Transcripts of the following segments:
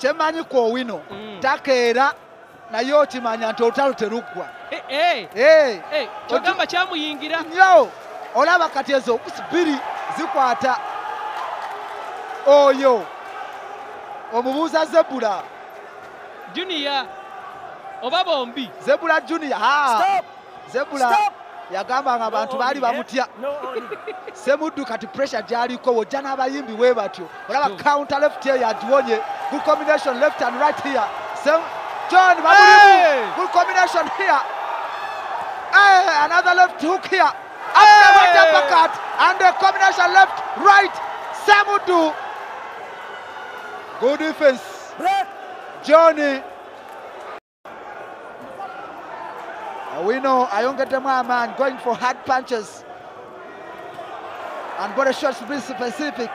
kyemanyi koowino mm. takeera naye okimanya nti olutalo teruggwa. Eh, eh. Eh, ogamba kyamuyingira. Nyo olaba kati ezo bbiri zikwata. Oyo omubuuza zebula. Juniya oba bombi? Zebula juniya zebula yagambanga abantu baali bamutya. Semuddu kati puresure gyaliko wojja n'abayimbi we batyo. Olaba counter left ye yagiwonye. Good combination left and right here. Sem john Hey! good combination here. Hey, another left hook here. Hey! right uppercut. And the combination left right. Semuddu good defense. Break! john Owino ayongeddemu amaanyi going for hard punches. And body shots to be specific.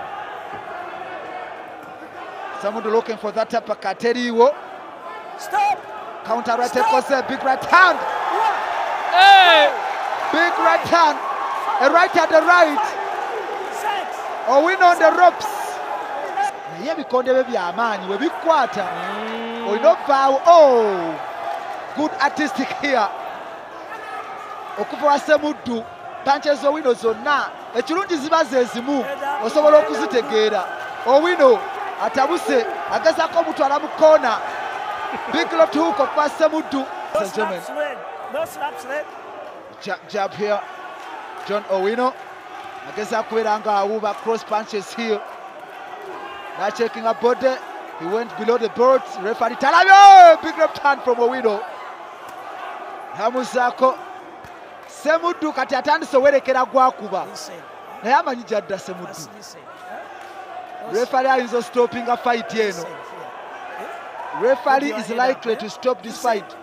Someone looking for that uppercut. Eriwo Stop! counter right Stop. ekose big right hand, One, Eh, big right hand, a right and the right. six, Owino on the ropes. Naye ebikonde bye by'amaanyi we bikwata. Olina ovaawo oh good artistic here. Okuva wa semuddu panches owino zonna ekirungi ziba ze zimu. Osobola okuzitegeera owino atabuse agezaako omutwala mu koona big left hook okuva semuddu. No slaps leg. No slaps leg. jab, jab here. John owino. Agezaako kubeera nga awuba cross punches here. Now checking up body. He went below the belt referee talabye big left hand from owino. Hamuzaako semuddu kati atandise owerekera gwakuba. Naye amanyi gyadda semuddu? Refari ayinza ostopinga fight eno Listen here. refari Put is likely up, to stop this Listen. fight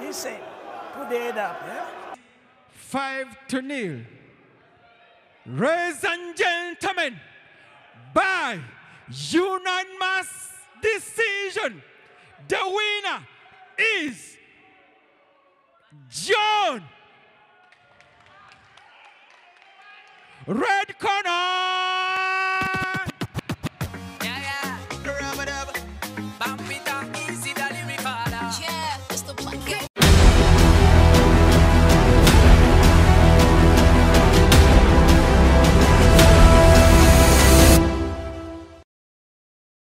Listen. Put the head up. Yeah? five to nil. Ladies and gentlemen, by unanimous decision, the winner is John. Red corner,